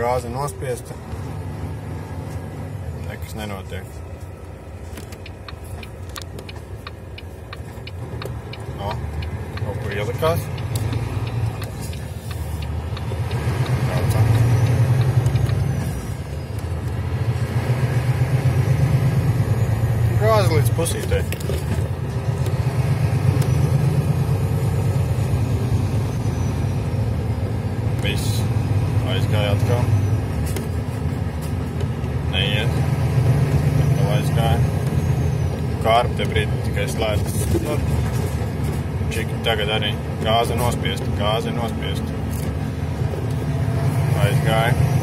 Gāze nospiesta. Nekas nenotiek. O, kaut kur ielikās. Gāze līdz pusītei. Viss aizgāja atkal. Neiet. Atkal aizgāja. Kārpa te brīdi tikai slēdz. Čiki tagad arī gāze nospiesta, gāze nospiesta. Aizgāja.